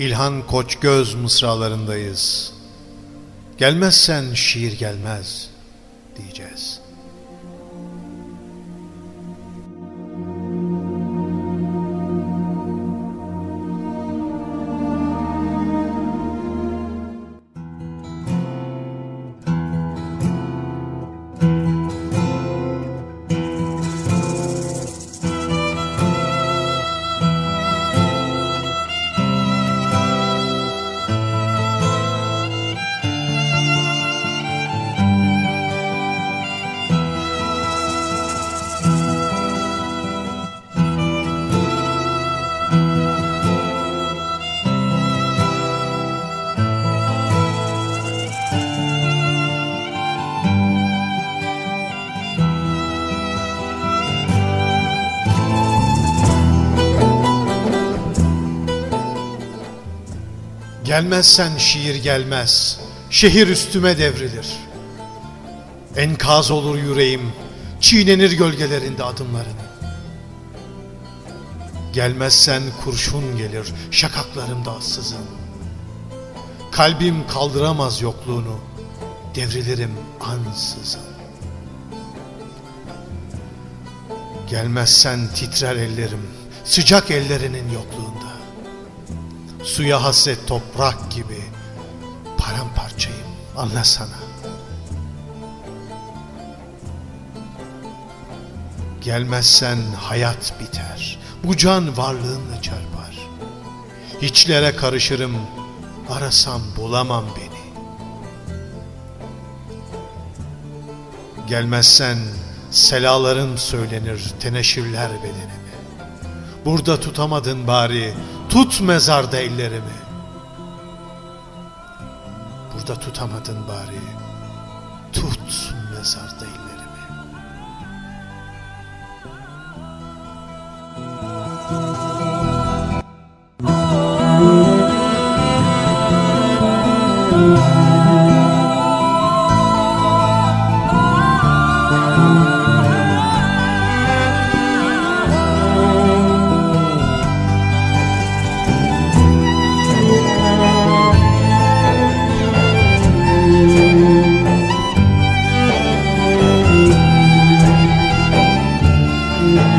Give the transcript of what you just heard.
Orhan Koçgöz mısralarındayız. Gelmezsen şiir gelmez diyeceğiz. Gelmezsen şiir gelmez, şehir üstüme devrilir. Enkaz olur yüreğim, çiğnenir gölgelerinde adımlarını. Gelmezsen kurşun gelir, şakaklarımda sızın. Kalbim kaldıramaz yokluğunu, devrilirim ansızın. Gelmezsen titrer ellerim, sıcak ellerinin yokluğunda. Suya hasret toprak gibi paramparçayım anlasana. Gelmezsen hayat biter. Bu can varlığınla çarpar. Hiçlere karışırım. Arasam bulamam beni. Gelmezsen selaların söylenir teneşirler bedenimi. Burada tutamadın bari Tut mezarda ellerimi. Burada tutamadın bari. Tut mezarda ellerimi. Müzik